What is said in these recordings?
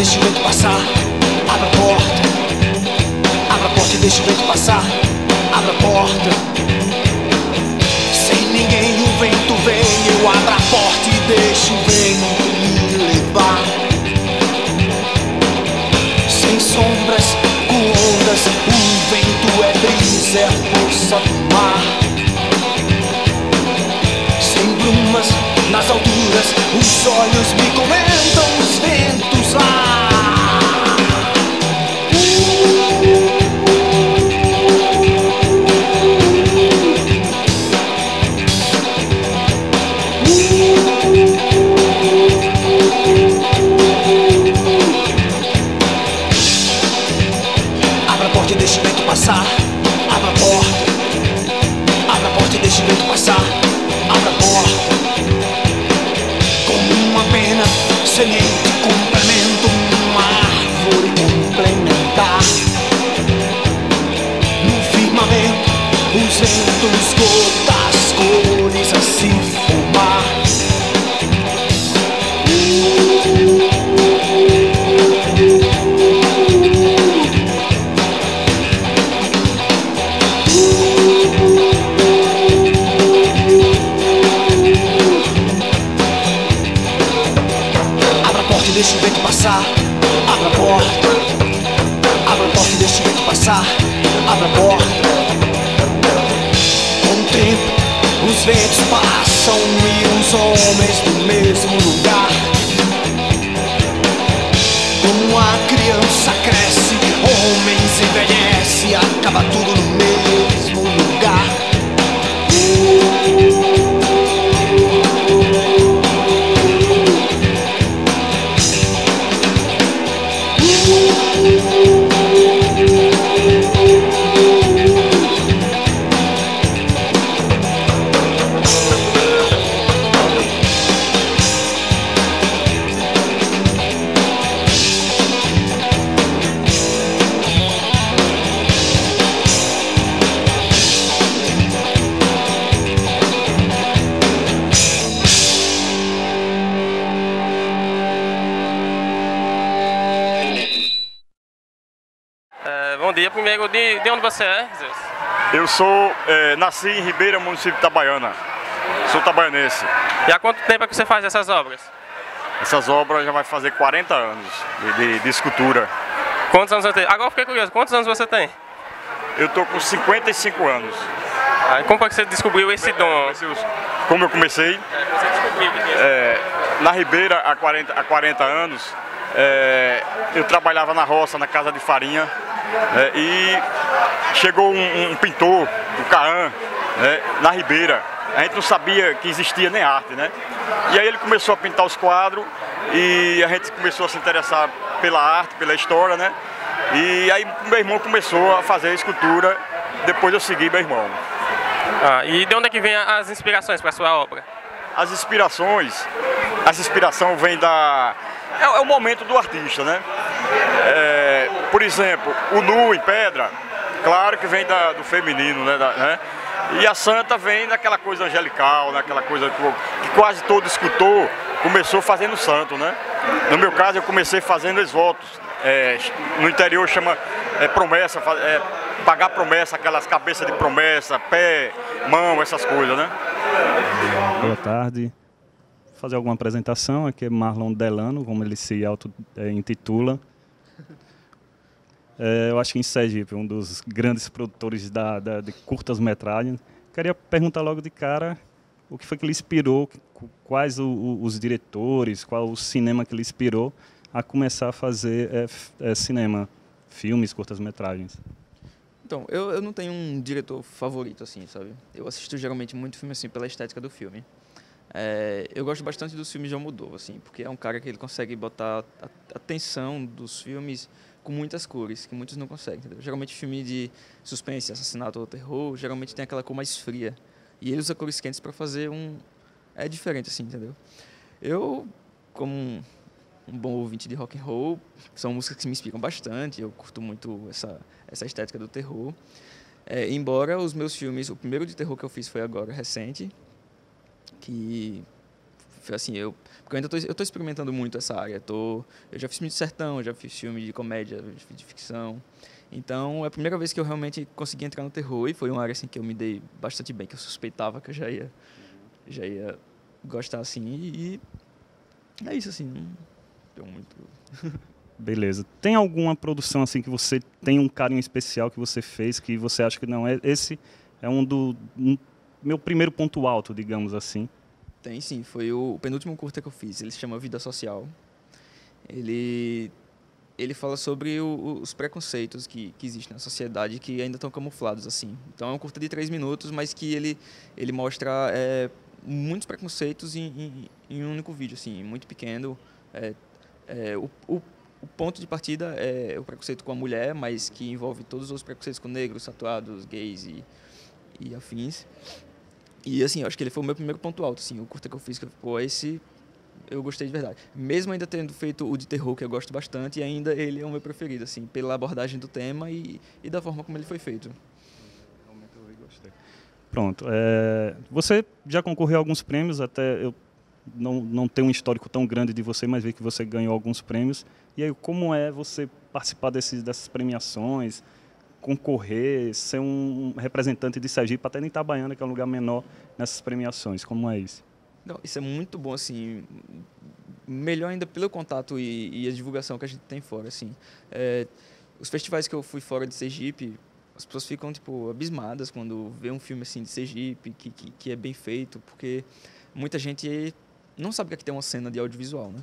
Abra a porta deixe o vento passar. Abra a porta, abra a porta e deixe o vento passar. Abra a porta. Sem ninguém o vento vem, eu abro a porta e deixo o vento me levar. Sem sombras, com ondas, o vento é brisa, é força do mar. Sem brumas, nas alturas, os olhos me comentam os ventos lá. De, de onde você é, Zeus? Eu sou, é, nasci em Ribeira, município de Itabaiana. Sou tabaianense. E há quanto tempo é que você faz essas obras? Essas obras já vai fazer 40 anos de, de- de escultura. Quantos anos você tem? Agora eu fiquei curioso. Quantos anos você tem? Eu tô com 55 anos. Ah, como é que você descobriu esse dom? Como eu comecei Você descobriu é, na Ribeira há 40, há 40 anos, é, eu trabalhava na roça, na casa de farinha, né, e chegou um, um pintor, o Caã, né, na Ribeira. A gente não sabia que existia nem arte, né? E aí ele começou a pintar os quadros e a gente começou a se interessar pela arte, pela história, né? E aí meu irmão começou a fazer a escultura, depois eu segui meu irmão. Ah, e de onde é que vem as inspirações para sua obra? As inspirações, as inspiração vem da é, é o momento do artista, né? É, por exemplo, o nu em pedra, claro que vem da- do feminino, né? Da- né? E a santa vem daquela coisa angelical, naquela coisa que, quase todo escultor começou fazendo santo, né? No meu caso, eu comecei fazendo os votos. É, no interior chama é, promessa, é, pagar promessa, aquelas cabeças de promessa, pé, mão, essas coisas, né? Boa tarde. Vou fazer alguma apresentação. Aqui é Marlon Delano, como ele se auto-intitula. É, eu acho que em Sergipe, um dos grandes produtores da, da- de curtas-metragens. Queria perguntar logo de cara o que foi que lhe inspirou, qu- quais o- o- os diretores, qual o cinema que lhe inspirou a começar a fazer é, é, cinema, filmes, curtas-metragens. Então, eu, eu não tenho um diretor favorito, assim, sabe? Eu assisto geralmente muito filme, assim, pela estética do filme. É, eu gosto bastante dos filmes de Almodóvar, assim, porque é um cara que ele consegue botar a, a tensão dos filmes com muitas cores, que muitos não conseguem, entendeu? Geralmente filme de suspense, assassinato ou terror, geralmente tem aquela cor mais fria. E ele usa cores quentes para fazer um... É diferente, assim, entendeu? Eu, como um, bom ouvinte de rock and roll. São músicas que me inspiram bastante. Eu curto muito essa, essa estética do terror. É, embora os meus filmes, o primeiro de terror que eu fiz foi agora recente, que assim, eu, porque eu ainda tô, eu tô experimentando muito essa área. Tô, eu já fiz filme de sertão, já fiz filme de comédia, de ficção. Então, é a primeira vez que eu realmente consegui entrar no terror e foi uma área assim que eu me dei bastante bem, que eu suspeitava que eu já ia já ia gostar assim e, e é isso assim, deu muito Beleza. Tem alguma produção assim que você tem um carinho especial que você fez que você acha que não é esse é um do um, meu primeiro ponto alto, digamos assim? Tem sim, foi o, penúltimo curta que eu fiz. Ele se chama Vida Social. Ele ele fala sobre o, os preconceitos que, que existem na sociedade que ainda estão camuflados assim. Então é um curta de três minutos, mas que ele ele mostra é, muitos preconceitos em, em, em, um único vídeo, assim, muito pequeno. É, é, o, o, o, ponto de partida é o preconceito com a mulher, mas que envolve todos os preconceitos com negros, tatuados, gays e, e afins. E assim, eu acho que ele foi o meu primeiro ponto alto, assim, o curta que eu fiz, que pô, esse eu gostei de verdade. Mesmo ainda tendo feito o de terror, que eu gosto bastante, ainda ele é o meu preferido, assim, pela abordagem do tema e, e da forma como ele foi feito. Pronto. É, você já concorreu a alguns prêmios, até eu não, não tenho um histórico tão grande de você, mas vi que você ganhou alguns prêmios. E aí, como é você participar desses, dessas premiações, concorrer, ser um representante de Sergipe, até em Itabaiana, que é um lugar menor, nessas premiações? Como é isso? Não, isso é muito bom, assim, melhor ainda pelo contato e, e a divulgação que a gente tem fora, assim. É, os festivais que eu fui fora de Sergipe, as pessoas ficam, tipo, abismadas quando vê um filme, assim, de Sergipe, que, que, que é bem feito, porque muita gente não sabe que aqui tem uma cena de audiovisual, né?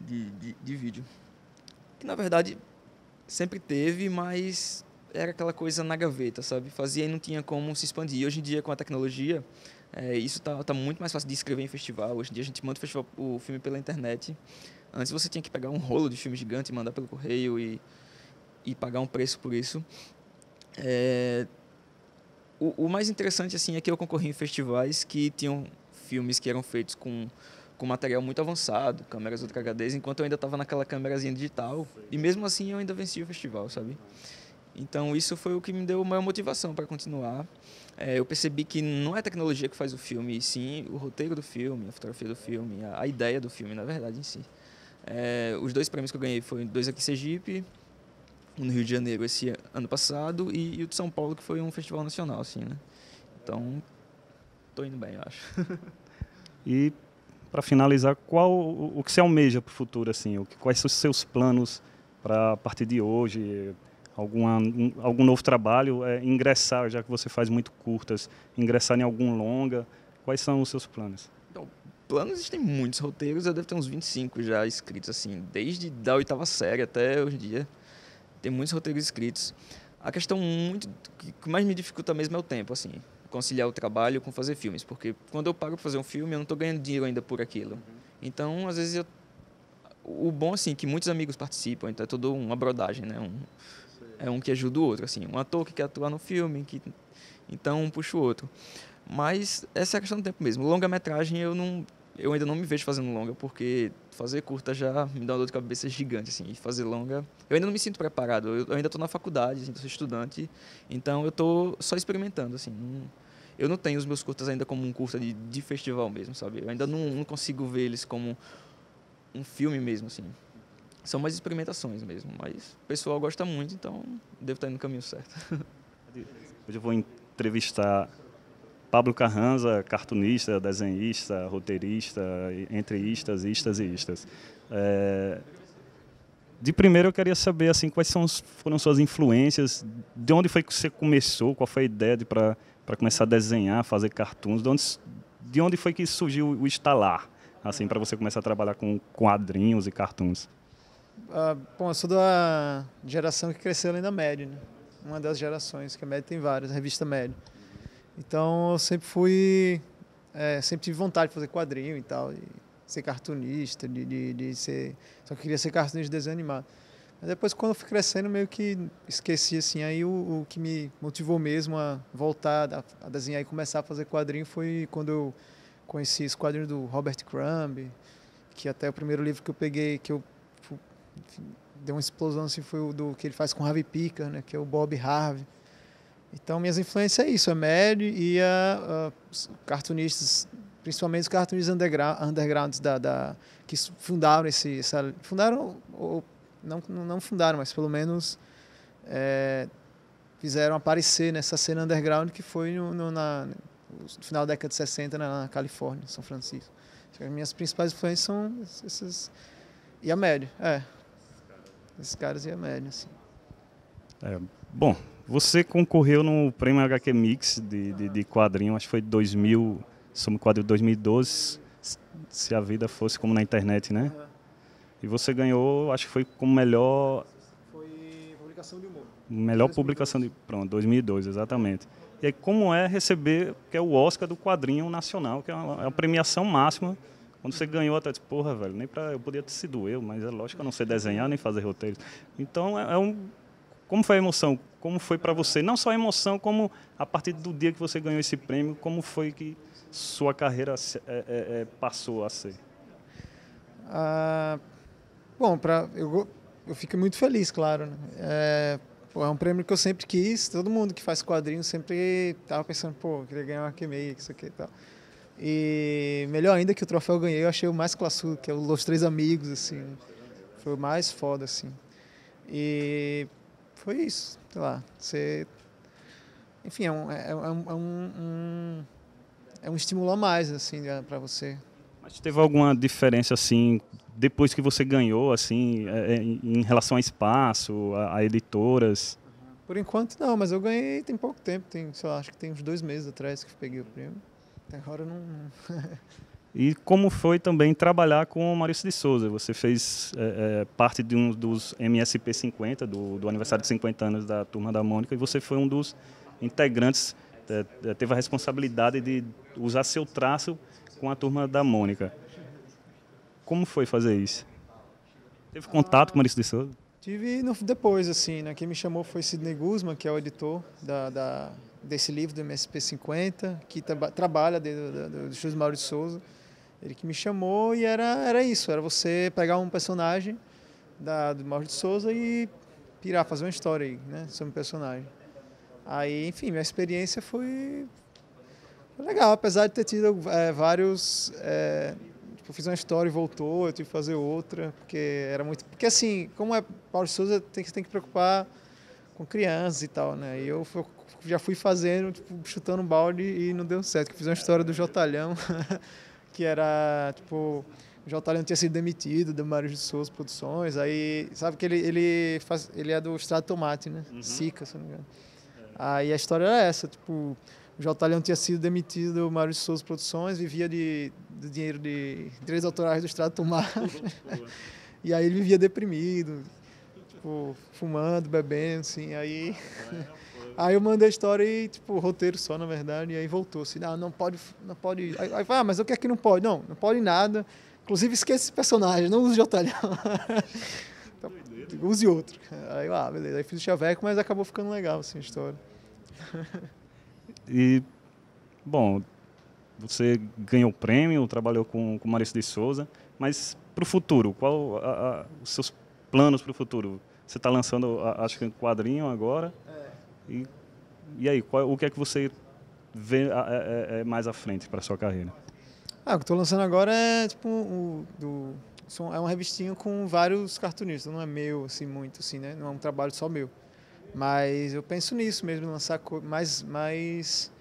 De, de, de vídeo. Que, na verdade, sempre teve, mas era aquela coisa na gaveta, sabe? Fazia e não tinha como se expandir. Hoje em dia, com a tecnologia, é, isso está tá muito mais fácil de escrever em festival. Hoje em dia, a gente manda o, festival, o filme pela internet. Antes, você tinha que pegar um rolo de filme gigante e mandar pelo correio e, e pagar um preço por isso. É, o, o, mais interessante assim é que eu concorri em festivais que tinham filmes que eram feitos com, com material muito avançado, câmeras Ultra HD, enquanto eu ainda estava naquela câmerazinha digital. E mesmo assim eu ainda venci o festival, sabe? Então isso foi o que me deu maior motivação para continuar. É, eu percebi que não é a tecnologia que faz o filme, sim o roteiro do filme, a fotografia do filme, a, a ideia do filme, na verdade, em si. É, os dois prêmios que eu ganhei foram dois aqui em Sergipe no Rio de Janeiro esse ano passado e, e, o de São Paulo que foi um festival nacional assim né então tô indo bem eu acho e para finalizar qual o, o que você almeja para o futuro assim o que, quais são os seus planos para a partir de hoje alguma, um, algum novo trabalho é, ingressar já que você faz muito curtas ingressar em algum longa quais são os seus planos então, planos existem muitos roteiros eu devo ter uns 25 já escritos assim desde da oitava série até hoje em dia tem muitos roteiros escritos. A questão muito que mais me dificulta mesmo é o tempo, assim, conciliar o trabalho com fazer filmes, porque quando eu paro para fazer um filme, eu não estou ganhando dinheiro ainda por aquilo. Uhum. Então, às vezes eu o bom assim que muitos amigos participam, então é toda uma brodagem, né? Um, é um que ajuda o outro, assim, um ator que quer atuar no filme, que então um puxa o outro. Mas essa é a questão do tempo mesmo. Longa-metragem eu não eu ainda não me vejo fazendo longa, porque fazer curta já me dá uma dor de cabeça gigante, assim, e fazer longa... Eu ainda não me sinto preparado, eu, ainda estou na faculdade, assim, sou estudante, então eu estou só experimentando, assim, não, eu não tenho os meus curtas ainda como um curta de, de festival mesmo, sabe? Eu ainda não, não consigo ver eles como um filme mesmo, assim. São mais experimentações mesmo, mas o pessoal gosta muito, então devo estar indo no caminho certo. Hoje eu vou entrevistar Pablo Carranza, cartunista, desenhista, roteirista, entre istas, e istas. É, de primeiro eu queria saber assim quais são, foram suas influências, de onde foi que você começou, qual foi a ideia para começar a desenhar, fazer cartoons, de onde, de onde foi que surgiu o estalar, assim, para você começar a trabalhar com quadrinhos e cartoons? Bom, eu sou da geração que cresceu além da média, né? uma das gerações, que a média tem várias, a revista média. Então eu sempre fui, é, sempre tive vontade de fazer quadrinho e tal, de ser cartunista, de, de, de ser, só que queria ser cartunista de desenho animado. Mas depois quando eu fui crescendo meio que esqueci assim, aí o, o que me motivou mesmo a voltar a, a, desenhar e começar a fazer quadrinho foi quando eu conheci esse quadrinho do Robert Crumb, que até o primeiro livro que eu peguei, que eu deu uma explosão assim foi o do que ele faz com Harvey Picker, né, que é o Bob Harvey. Então minhas influências é isso, é Mad e a, a, os cartunistas, principalmente os cartunistas underground, undergrounds da, da, que fundaram esse, essa, fundaram ou não não fundaram, mas pelo menos é, fizeram aparecer nessa cena underground que foi no, no, na, no final da década de 60 na Califórnia, São Francisco. As minhas principais influências são esses e a média, é. Esses caras e a média, assim. É, bom, você concorreu no Prêmio HQ Mix de, de, de quadrinho, acho que foi 2000, somos quadro 2012, se a vida fosse como na internet, né? Uhum. E você ganhou, acho que foi como melhor... Foi publicação de humor. Melhor 2002. publicação de... Pronto, 2002, exatamente. E aí, como é receber, que é o Oscar do quadrinho nacional, que é uma, é premiação máxima quando você ganhou, até disse, porra, velho, nem para eu podia ter sido eu, mas é lógico que eu não sei desenhar nem fazer roteiros. Então, é, é um, como foi a emoção? Como foi para você? Não só a emoção, como a partir do dia que você ganhou esse prêmio, como foi que sua carreira é, é, é, passou a ser? Ah, bom, pra, eu, eu fico muito feliz, claro. Né? É, pô, é um prêmio que eu sempre quis. Todo mundo que faz quadrinho sempre estava pensando, pô, queria ganhar uma QMEI, isso aqui e tal. E melhor ainda que o troféu eu ganhei, eu achei o mais classudo, que é o Los Três Amigos, assim. Foi o mais foda, assim. E foi isso, sei lá. Você... Enfim, é um, é, é, um, é um, é um estímulo a mais, assim, para você. Mas teve alguma diferença, assim, depois que você ganhou, assim, é, é, em relação a espaço, a, a editoras? Por enquanto não, mas eu ganhei tem pouco tempo, tem, sei lá, acho que tem uns dois meses atrás que peguei o prêmio. Até agora não. e como foi também trabalhar com o Maurício de Souza? Você fez é, é, parte de um dos MSP 50, do, do aniversário de 50 anos da Turma da Mônica, e você foi um dos integrantes, é, teve a responsabilidade de usar seu traço com a Turma da Mônica. Como foi fazer isso? Teve contato com o Maurício de Souza? Tive no, depois, assim, né? Quem me chamou foi Sidney Guzman, que é o editor da, da desse livro do MSP 50, que tra trabalha dentro do, do, José Maurício Souza. Ele que me chamou e era, era isso, era você pegar um personagem da, do Maurício Souza e pirar, fazer uma história aí, né, sobre o personagem. Aí, enfim, minha experiência foi, foi legal, apesar de ter tido é, vários... É, eu fiz uma história e voltou, eu tive que fazer outra, porque era muito... Porque assim, como é Maurício Souza, tem, você tem que preocupar com crianças e tal, né? E eu já fui fazendo, tipo, chutando balde e não deu certo. Eu fiz uma história do Jotalhão, que era, tipo, o Jotalhão tinha sido demitido do Mário de Souza Produções, aí, sabe que ele, ele, faz, ele é do Estrado Tomate, né? Uhum. Sica, se não me engano. É. Aí a história era essa, tipo, o Jotalhão tinha sido demitido do Mário de Souza Produções, vivia de, de dinheiro de direitos autorais do Estrado Tomate. e aí ele vivia deprimido, tipo, fumando, bebendo, assim, aí... Aí eu mandei a história e, tipo, roteiro só, na verdade, e aí voltou assim, não, não pode, não pode. Aí, aí ah, mas o que é que não pode? Não, não pode nada. Inclusive esquece esse personagem, não use de otalhão. então, use outro. Aí, ah, beleza. Aí fiz o chaveco, mas acabou ficando legal, assim, a história. E, bom, você ganhou o prêmio, trabalhou com, com Maurício de Souza, mas para o futuro, qual a, a, os seus planos para o futuro? Você está lançando, acho que um quadrinho agora. E, e aí, qual, o que é que você vê é, é, é mais à frente para sua carreira? Ah, o que estou lançando agora é tipo o, do, é uma revistinha com vários cartunistas, não é meu assim muito assim, né? Não é um trabalho só meu. Mas eu penso nisso mesmo, lançar mais mais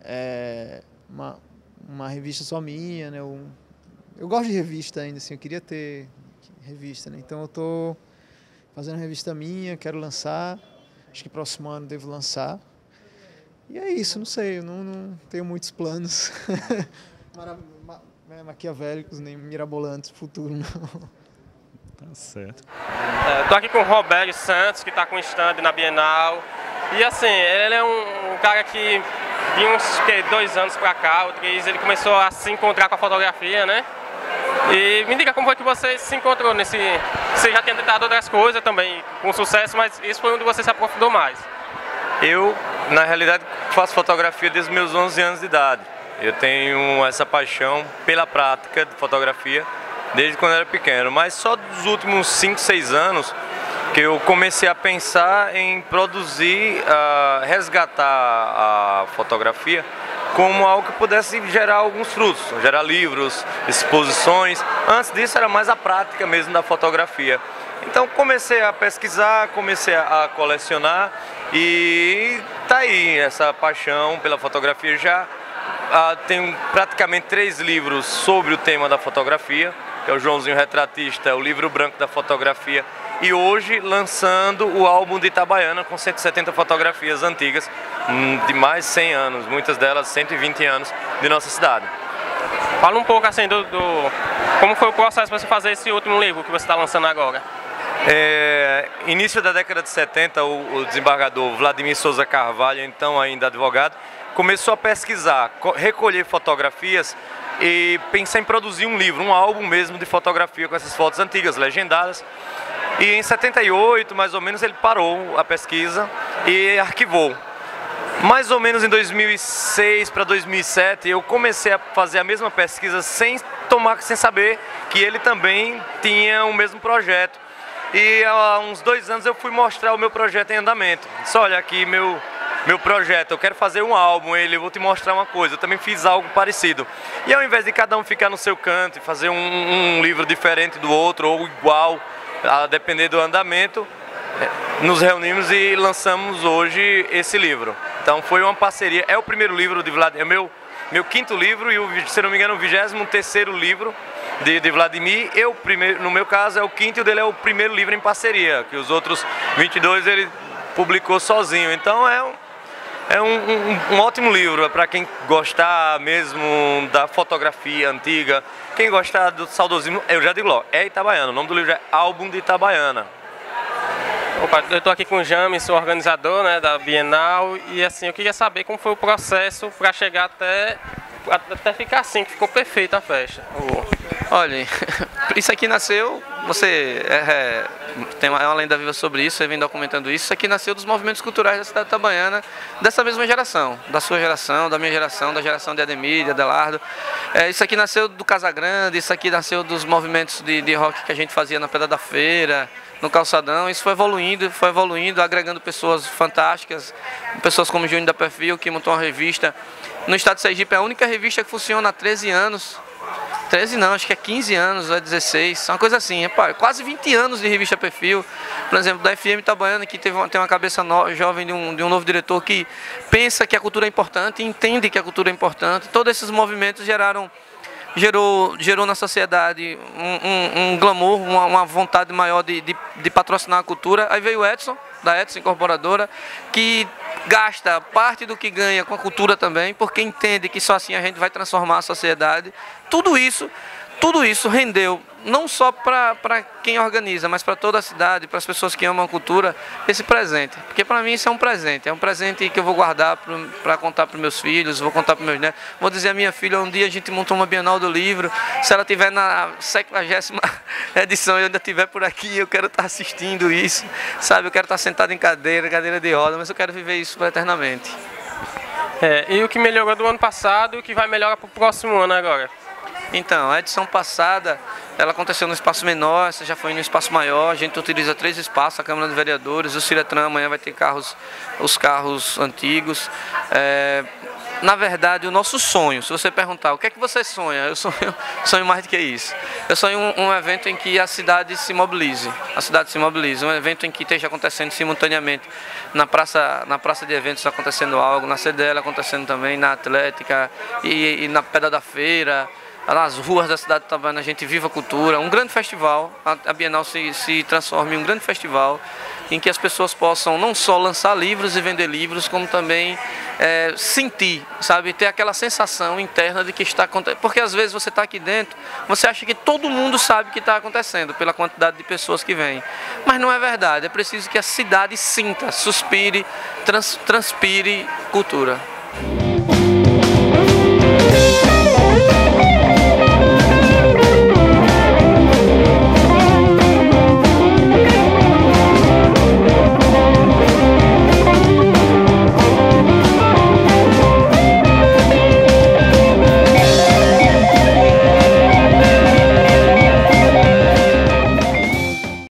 é, uma, uma revista só minha, né? Um, eu gosto de revista ainda assim, eu queria ter revista, né? Então eu estou fazendo revista minha, quero lançar Acho que próximo ano devo lançar. E é isso, não sei, eu não, não tenho muitos planos né, maquiavélicos nem mirabolantes futuro, não. Tá certo. É, tô aqui com o Roberto Santos, que está com stand na Bienal. E assim, ele é um, um cara que de uns que, dois anos para cá, ou três, ele começou a se encontrar com a fotografia, né? E me diga como foi que você se encontrou nesse. Você já tinha tentado outras coisas também com sucesso, mas isso foi onde você se aprofundou mais. Eu, na realidade, faço fotografia desde os meus 11 anos de idade. Eu tenho essa paixão pela prática de fotografia desde quando era pequeno, mas só dos últimos 5, 6 anos que eu comecei a pensar em produzir, uh, resgatar a fotografia como algo que pudesse gerar alguns frutos, gerar livros, exposições. Antes disso era mais a prática mesmo da fotografia. Então comecei a pesquisar, comecei a colecionar e tá aí essa paixão pela fotografia já. Ah, tenho praticamente três livros sobre o tema da fotografia, que é o Joãozinho Retratista, o livro branco da fotografia e hoje lançando o álbum de Itabaiana com 170 fotografias antigas hum, de mais de 100 anos, muitas delas 120 anos de nossa cidade. Fala um pouco assim do, do como foi o processo para você fazer esse último livro que você está lançando agora. É, início da década de 70, o, o desembargador Vladimir Souza Carvalho, então ainda advogado, começou a pesquisar, recolher fotografias e pensar em produzir um livro, um álbum mesmo de fotografia com essas fotos antigas, legendadas. E em 78, mais ou menos, ele parou a pesquisa e arquivou. Mais ou menos em 2006 para 2007, eu comecei a fazer a mesma pesquisa sem tomar, sem saber que ele também tinha o mesmo projeto. E há uns dois anos eu fui mostrar o meu projeto em andamento. Só olha aqui meu meu projeto, eu quero fazer um álbum, ele, eu vou te mostrar uma coisa, eu também fiz algo parecido. E ao invés de cada um ficar no seu canto e fazer um, um livro diferente do outro ou igual, a depender do andamento, é, nos reunimos e lançamos hoje esse livro. Então foi uma parceria, é o primeiro livro de Vladimir, é meu, meu quinto livro e, o, se não me engano, o vigésimo terceiro livro de, de Vladimir. Eu, primeiro, no meu caso, é o quinto e o dele é o primeiro livro em parceria, que os outros 22 ele publicou sozinho. Então é um, é um, um, um ótimo livro para quem gostar mesmo da fotografia antiga, quem gostar do saudosismo, eu já digo logo, é Itabaiana. O nome do livro é Álbum de Itabaiana. Opa, eu estou aqui com o James, sou organizador né, da Bienal, e assim, eu queria saber como foi o processo para chegar até, até ficar assim, que ficou perfeita a festa. Olha, isso aqui nasceu, você é, é, tem uma, uma lenda viva sobre isso, você vem documentando isso, isso aqui nasceu dos movimentos culturais da cidade Itabaiana, dessa mesma geração, da sua geração, da minha geração, da geração de Ademir, de Adelardo. É, isso aqui nasceu do Casagrande, isso aqui nasceu dos movimentos de, de rock que a gente fazia na Pedra da Feira, no calçadão. Isso foi evoluindo, foi evoluindo, agregando pessoas fantásticas, pessoas como Júnior da Perfil, que montou uma revista. No estado de Sergipe é a única revista que funciona há 13 anos 13 não, acho que é 15 anos, é 16, uma coisa assim, é, quase 20 anos de revista Perfil, por exemplo, da FM Itabaiana, que teve uma, tem uma cabeça no, jovem de um, de um novo diretor que pensa que a cultura é importante, entende que a cultura é importante, todos esses movimentos geraram gerou, gerou na sociedade um, um, um glamour, uma, uma, vontade maior de, de, de, patrocinar a cultura. Aí veio o Edson, da Edson Incorporadora, que gasta parte do que ganha com a cultura também, porque entende que só assim a gente vai transformar a sociedade. Tudo isso, tudo isso rendeu não só para quem organiza, mas para toda a cidade, para as pessoas que amam a cultura, esse presente. Porque para mim isso é um presente, é um presente que eu vou guardar para contar para meus filhos, vou contar para meus netos. Vou dizer à minha filha, um dia a gente montou uma Bienal do Livro, se ela estiver na 70 edição e eu ainda estiver por aqui, eu quero estar assistindo isso, sabe? Eu quero estar sentado em cadeira, cadeira de roda, mas eu quero viver isso eternamente. É, e o que melhorou do ano passado e o que vai melhorar para o próximo ano agora? Então, a edição passada, ela aconteceu no espaço menor, essa já foi no espaço maior, a gente utiliza três espaços, a Câmara de Vereadores, o Ciretran amanhã vai ter carros, os carros antigos. É, na verdade, o nosso sonho, se você perguntar o que é que você sonha, eu sonho, sonho mais do que isso. Eu sonho um, um, evento em que a cidade se mobilize, a cidade se mobilize, um evento em que esteja acontecendo simultaneamente na praça, na praça de eventos acontecendo algo, na CDL acontecendo também, na Atlética e, e na Pedra da Feira, nas ruas da cidade também a gente viva a cultura, um grande festival, a Bienal se, se transforma em um grande festival em que as pessoas possam não só lançar livros e vender livros, como também é, sentir, sabe, ter aquela sensação interna de que está acontecendo. Porque às vezes você está aqui dentro, você acha que todo mundo sabe o que está acontecendo pela quantidade de pessoas que vêm. Mas não é verdade, é preciso que a cidade sinta, suspire, trans, transpire cultura.